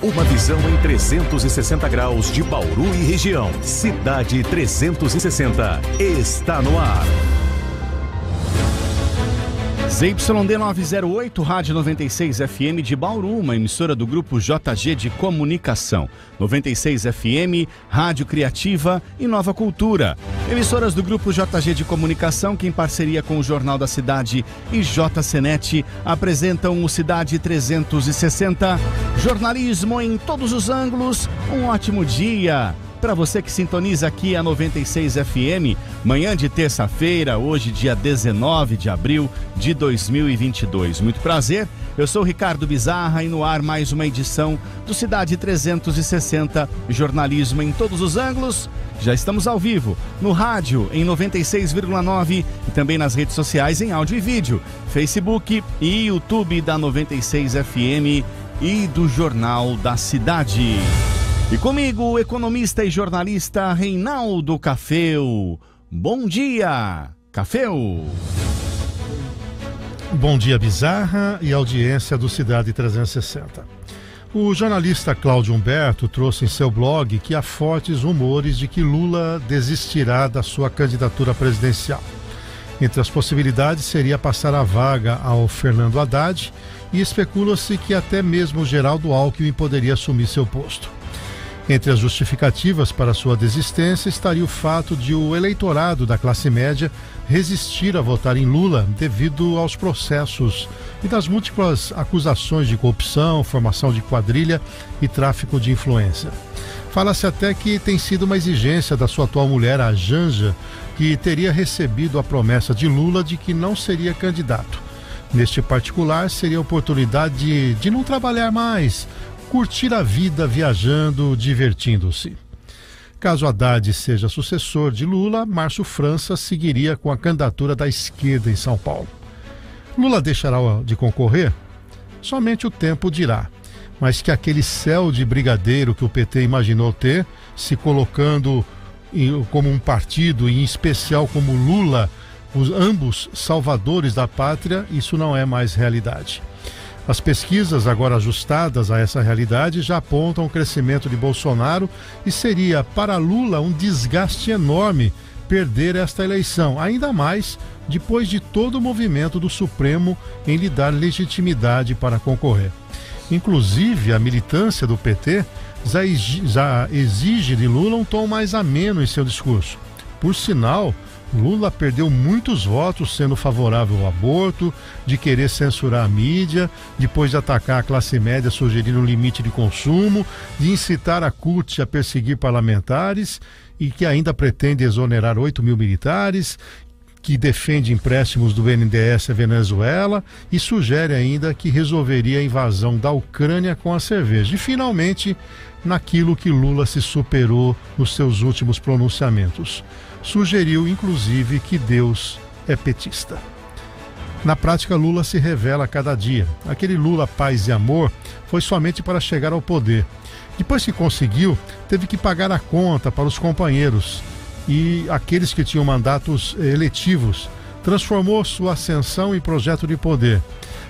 Uma visão em 360 graus de Bauru e região. Cidade 360 está no ar. ZYD 908, Rádio 96 FM de Bauru, uma emissora do grupo JG de Comunicação. 96 FM, Rádio Criativa e Nova Cultura. Emissoras do grupo JG de Comunicação, que em parceria com o Jornal da Cidade e JCNet apresentam o Cidade 360. Jornalismo em todos os ângulos. Um ótimo dia. Para você que sintoniza aqui a 96 FM, manhã de terça-feira, hoje, dia 19 de abril de 2022. Muito prazer, eu sou Ricardo Bizarra e no ar mais uma edição do Cidade 360, jornalismo em todos os ângulos. Já estamos ao vivo, no rádio em 96,9 e também nas redes sociais em áudio e vídeo, Facebook e YouTube da 96 FM e do Jornal da Cidade. E comigo, o economista e jornalista Reinaldo Cafeu. Bom dia, Cafeu. Bom dia, Bizarra e audiência do Cidade 360. O jornalista Cláudio Humberto trouxe em seu blog que há fortes rumores de que Lula desistirá da sua candidatura presidencial. Entre as possibilidades seria passar a vaga ao Fernando Haddad e especula-se que até mesmo Geraldo Alckmin poderia assumir seu posto. Entre as justificativas para sua desistência estaria o fato de o eleitorado da classe média resistir a votar em Lula devido aos processos e das múltiplas acusações de corrupção, formação de quadrilha e tráfico de influência. Fala-se até que tem sido uma exigência da sua atual mulher, a Janja, que teria recebido a promessa de Lula de que não seria candidato. Neste particular, seria a oportunidade de, de não trabalhar mais, curtir a vida viajando, divertindo-se. Caso Haddad seja sucessor de Lula, Márcio França seguiria com a candidatura da esquerda em São Paulo. Lula deixará de concorrer? Somente o tempo dirá. Mas que aquele céu de brigadeiro que o PT imaginou ter, se colocando como um partido, e em especial como Lula, os ambos salvadores da pátria, isso não é mais realidade. As pesquisas, agora ajustadas a essa realidade, já apontam o crescimento de Bolsonaro e seria para Lula um desgaste enorme perder esta eleição, ainda mais depois de todo o movimento do Supremo em lhe dar legitimidade para concorrer. Inclusive, a militância do PT já exige de Lula um tom mais ameno em seu discurso. Por sinal, Lula perdeu muitos votos sendo favorável ao aborto, de querer censurar a mídia, depois de atacar a classe média sugerindo um limite de consumo, de incitar a CUT a perseguir parlamentares e que ainda pretende exonerar 8 mil militares, que defende empréstimos do BNDES à Venezuela e sugere ainda que resolveria a invasão da Ucrânia com a cerveja. E finalmente, naquilo que Lula se superou nos seus últimos pronunciamentos sugeriu inclusive que Deus é petista. Na prática, Lula se revela a cada dia. Aquele Lula paz e amor foi somente para chegar ao poder. Depois que conseguiu, teve que pagar a conta para os companheiros e aqueles que tinham mandatos eletivos. Transformou sua ascensão em projeto de poder.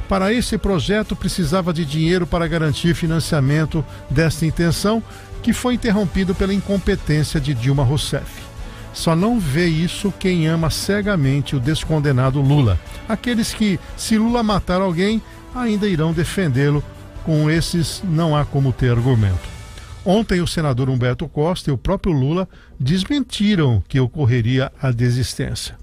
Para esse projeto, precisava de dinheiro para garantir financiamento desta intenção, que foi interrompido pela incompetência de Dilma Rousseff. Só não vê isso quem ama cegamente o descondenado Lula. Aqueles que, se Lula matar alguém, ainda irão defendê-lo. Com esses, não há como ter argumento. Ontem, o senador Humberto Costa e o próprio Lula desmentiram que ocorreria a desistência.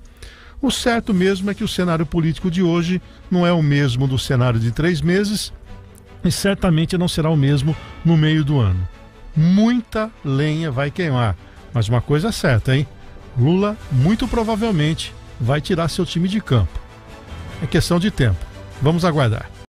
O certo mesmo é que o cenário político de hoje não é o mesmo do cenário de três meses e certamente não será o mesmo no meio do ano. Muita lenha vai queimar, mas uma coisa é certa, hein? Lula muito provavelmente vai tirar seu time de campo. É questão de tempo. Vamos aguardar.